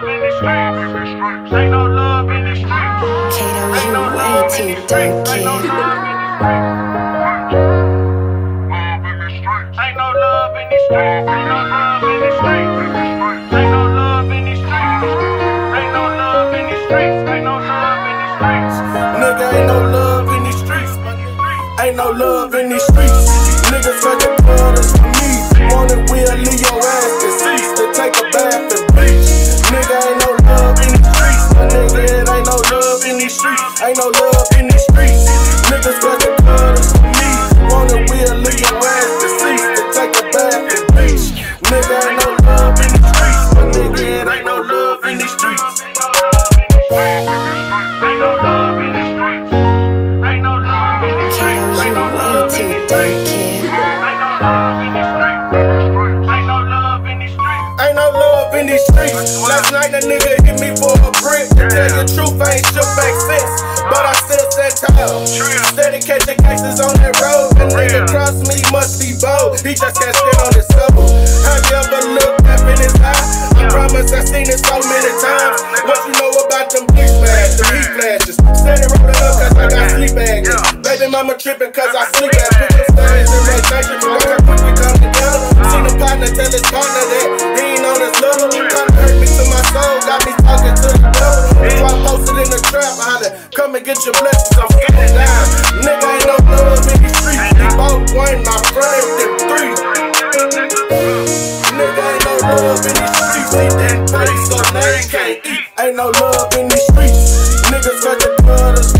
love in the streets. Ain't no love in the streets. Kato, Ain't you no way love in too the dark, streets. Ain't no kid. love in the streets. Ain't no love in the streets. Ain't no love in the streets. Ain't no love in the streets. Ain't no love in the streets. Ain't no love in the streets. Nigga, ain't no love in these streets. Ain't no love in these streets. Niggas got the brothers these streets. Ain't no love in streets. Ain't no love in the streets. Ain't no love in too the streets. Ain't no love in these streets. Last night a nigga hit me for a brick. To tell the truth, I ain't shook back since. But I still stand tall. Steady catching cases on that road. The nigga cross me must be bold. He just can't stand on Baby mama tripping cause I sleep at Put the stains in rotation. Look how quick we come together. Seen a partner tell his partner that he ain't on his level. Kinda hurt me to my soul, got me talking to the devil. So I posted in the trap, I holla, come and get your blessings, I'm getting down. Nigga ain't no love in these streets. We both one, my friend, them three. Nigga ain't no love in these streets. He didn't pay, so he can't eat. Ain't no love in these streets. Niggas got the brothers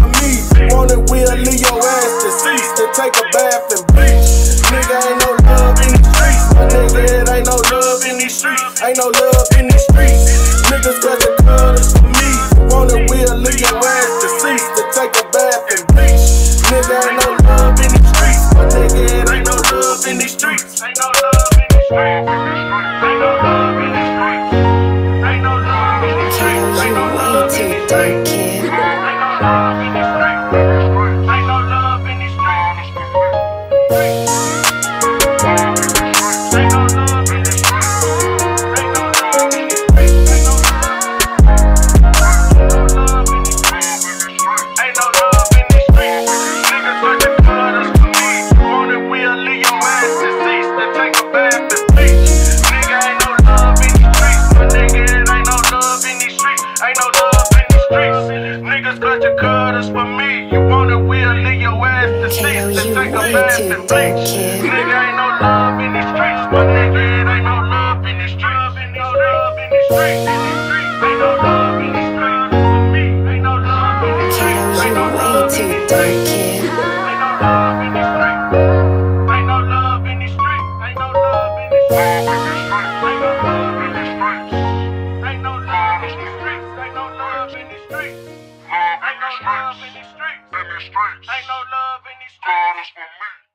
working. Streets. Niggas got the cutters for me. You wanted we'll leave your ass to you take a bath and bleach. Nigga ain't no love in the streets. My nigga, it ain't no love in the streets. No love in the streets. streets. In these streets. In these streets. Ain't no love in these streets. God is for me.